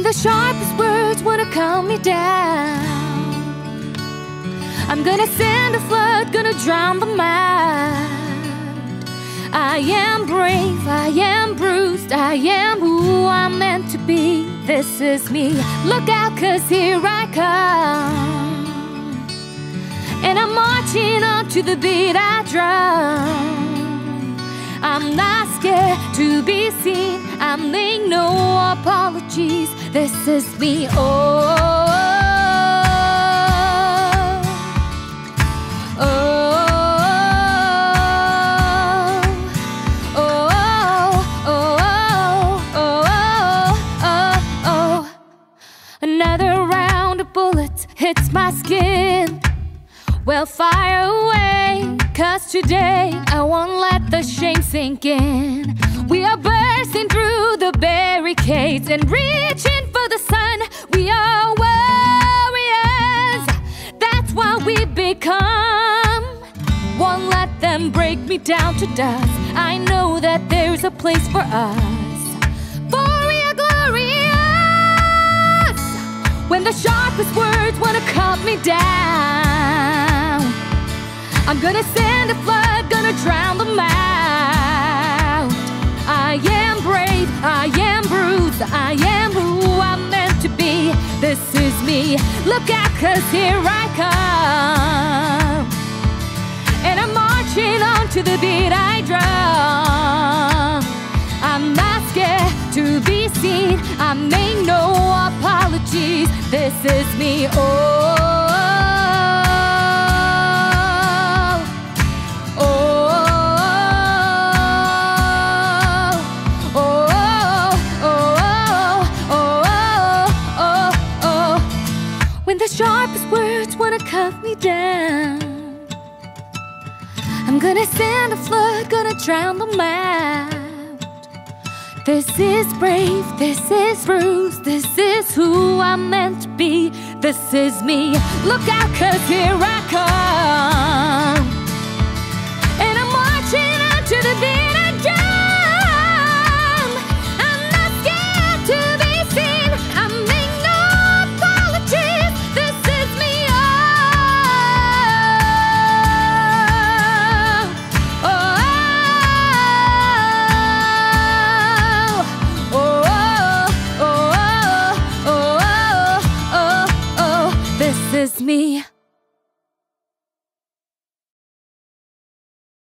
When the sharpest words wanna calm me down, I'm gonna send a flood, gonna drown the out. I am brave, I am bruised, I am who I'm meant to be. This is me. Look out, cause here I come. And I'm marching on to the beat I drum. I'm not scared to be seen. I make no apologies. This is me. Oh. Oh, oh, oh, oh, oh, oh, oh. Another round of bullets hits my skin. Well, fire away, cause today I won't let the shame sink in. The barricades and reaching for the sun. We are warriors, that's what we become. Won't let them break me down to dust. I know that there's a place for us. For we are glorious. When the sharpest words wanna cut me down, I'm gonna send a flood, gonna drown them out. I am I am who I'm meant to be. This is me. Look out, cause here I come. And I'm marching on to the beat I drum. I'm not scared to be seen. I make no apologies. This is me. Oh. Oh. The sharpest words wanna cut me down. I'm gonna send a flood, gonna drown them out. This is brave, this is bruised, this is who I'm meant to be. This is me. Look out, cause here I come. Is me.